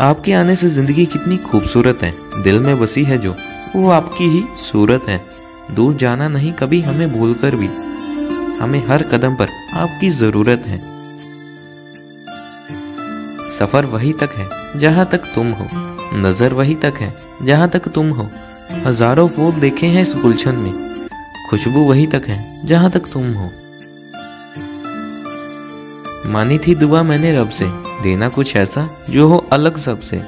आपके आने से ज़िंदगी कितनी खूबसूरत है। दिल में बसी है जो, वो आपकी ही सूरत है। दूर जाना नहीं कभी हमें भूलकर भी। हमें हर कदम पर आपकी ज़रूरत है। सफ़र वही तक है, जहाँ तक तुम हो। नज़र वही तक है, जहाँ तक तुम हो। हज़ारों फूल देखे हैं इस गुलशन में। खुशबू वही तक है, जहाँ तक तुम हो। मानी थी दुआ मैंने रब से, देना कुछ ऐसा जो हो अलग सबसे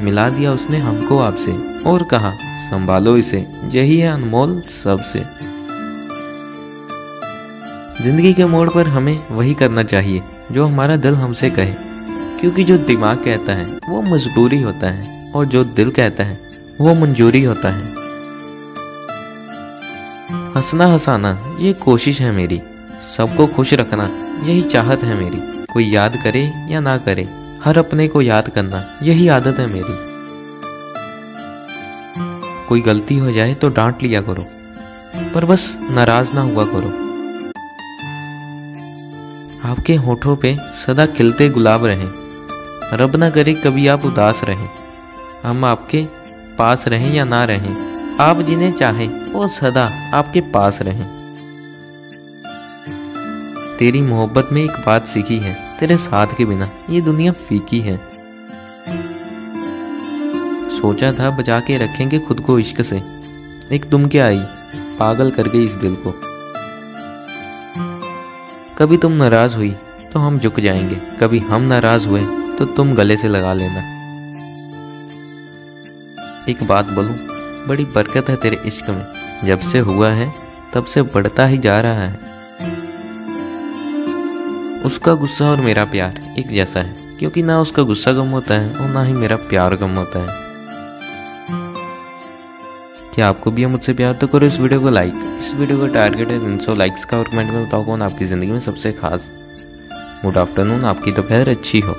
मिला दिया उसने हमको आपसे और कहा, संभालो इसे, यही है अनमोल सबसे ज़िंदगी के मोड़ पर हमें वही करना चाहिए, जो हमारा दिल हमसे कहे। क्योंकि जो दिमाग कहता है, वो मजबूरी होता है, और जो दिल कहता है, वो मंजूरी होता है। हंसना हंसाना, ये कोशिश है मेरी। सबको खुश रखना यही चाहत है मेरी। कोई याद करे या ना करे, हर अपने को याद करना यही आदत है मेरी। कोई गलती हो जाए तो डांट लिया करो, पर बस नाराज़ ना हुआ करो। आपके होठों पे सदा खिलते गुलाब रहें, रब ना करे कभी आप उदास रहें। हम आपके पास रहें या ना रहें, आप जिन्हें चाहें, वो सदा आपके पास रहें। तेरी मोहब्बत में एक बात सीखी है, तेरे साथ के बिना। ये दुनिया फीकी है। सोचा था बचा के रखेंगे खुद को इश्क से। एक तुम क्या आई, पागल कर गई इस दिल को। कभी तुम नाराज़ हुई तो हम झुक जाएँगे। कभी हम नाराज़ हुए तो तुम गले से लगा लेना। एक बात बोलूँ, बड़ी बरकत है तेरे इश्क में। जब से हुआ है, तब से बढ़ता ही जा रहा है। उसका गुस्सा और मेरा प्यार एक जैसा है। क्योंकि ना उसका गुस्सा गम होता है और ना ही मेरा प्यार गम होता है। क्या आपको भी मुझसे प्यार तो करो इस वीडियो को लाइक इस वीडियो का टारगेट है तीन सौ लाइक्स का और कमेंट में बताओ कौन आपकी ज़िंदगी में सबसे खास। गुड आफ्टरनून आपकी दोपहर अच्छी हो।